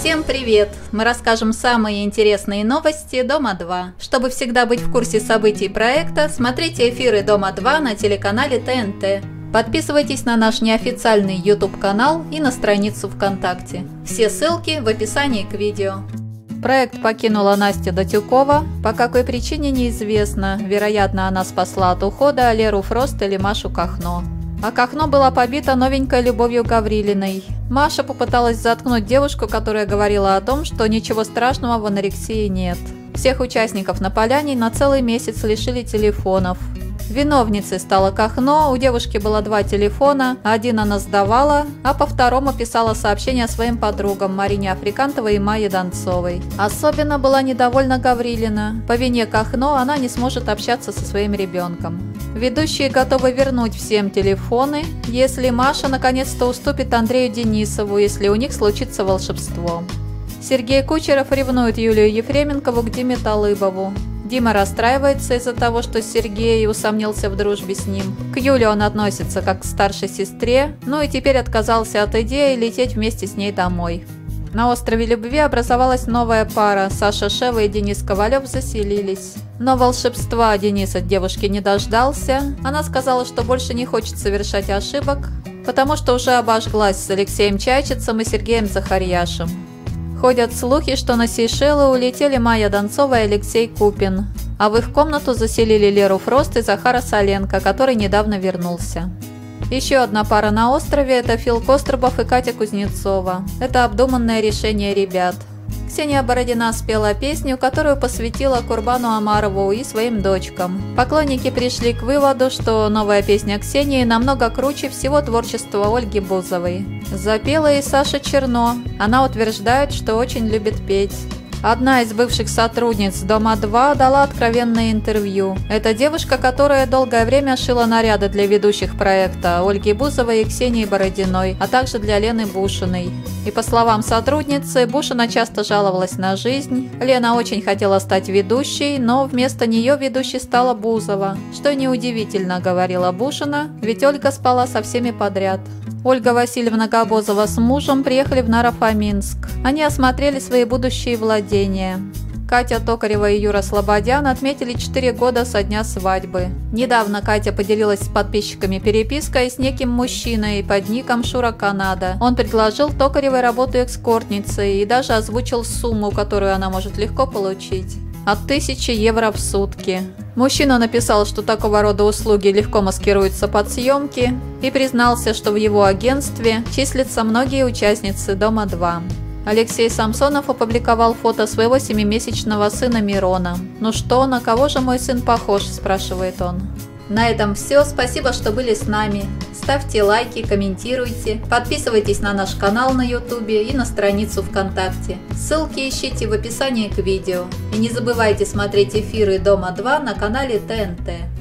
Всем привет! Мы расскажем самые интересные новости Дома-2. Чтобы всегда быть в курсе событий проекта, смотрите эфиры Дома-2 на телеканале ТНТ. Подписывайтесь на наш неофициальный YouTube-канал и на страницу ВКонтакте. Все ссылки в описании к видео. Проект покинула Настя Датюкова. По какой причине неизвестно. Вероятно, она спасла от ухода Леру Фрост или Машу Кахно. А Кахно была побита новенькой Любовью Гаврилиной. Маша попыталась заткнуть девушку, которая говорила о том, что ничего страшного в анорексии нет. Всех участников на поляне на целый месяц лишили телефонов. Виновницей стала Кахно, у девушки было два телефона, один она сдавала, а по второму писала сообщения своим подругам Марине Африкантовой и Майе Донцовой. Особенно была недовольна Гаврилина. По вине Кахно она не сможет общаться со своим ребенком. Ведущие готовы вернуть всем телефоны, если Маша наконец-то уступит Андрею Денисову, если у них случится волшебство. Сергей Кучеров ревнует Юлию Ефременкову к Диме Талыбову. Дима расстраивается из-за того, что Сергей усомнился в дружбе с ним. К Юле он относится как к старшей сестре, ну и теперь отказался от идеи лететь вместе с ней домой. На острове Любви образовалась новая пара. Саша Шева и Денис Ковалев заселились. Но волшебства Денис от девушки не дождался. Она сказала, что больше не хочет совершать ошибок, потому что уже обожглась с Алексеем Чайчицем и Сергеем Захарьяшем. Ходят слухи, что на Сейшелы улетели Майя Донцова и Алексей Купин, а в их комнату заселили Леру Фрост и Захара Соленко, который недавно вернулся. Еще одна пара на острове – это Фил Костробов и Катя Кузнецова. Это обдуманное решение ребят – Ксения Бородина спела песню, которую посвятила Курбану Амарову и своим дочкам. Поклонники пришли к выводу, что новая песня Ксении намного круче всего творчества Ольги Бузовой. Запела и Саша Черно. Она утверждает, что очень любит петь. Одна из бывших сотрудниц Дома-2 дала откровенное интервью. Это девушка, которая долгое время шила наряды для ведущих проекта Ольги Бузовой и Ксении Бородиной, а также для Лены Бушиной. И по словам сотрудницы, Бушина часто жаловалась на жизнь. Лена очень хотела стать ведущей, но вместо нее ведущей стала Бузова. Что неудивительно, говорила Бушина, ведь Ольга спала со всеми подряд. Ольга Васильевна Габозова с мужем приехали в Нарафаминск. Они осмотрели свои будущие владения. Катя Токарева и Юра Слободян отметили 4 года со дня свадьбы. Недавно Катя поделилась с подписчиками перепиской с неким мужчиной под ником Шура Канада. Он предложил Токаревой работу экскортницей и даже озвучил сумму, которую она может легко получить от 1000 евро в сутки. Мужчина написал, что такого рода услуги легко маскируются под съемки и признался, что в его агентстве числятся многие участницы «Дома-2». Алексей Самсонов опубликовал фото своего семимесячного сына Мирона. «Ну что, на кого же мой сын похож?» – спрашивает он. На этом все. Спасибо, что были с нами. Ставьте лайки, комментируйте, подписывайтесь на наш канал на YouTube и на страницу ВКонтакте. Ссылки ищите в описании к видео. И не забывайте смотреть эфиры Дома 2 на канале ТНТ.